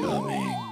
coming.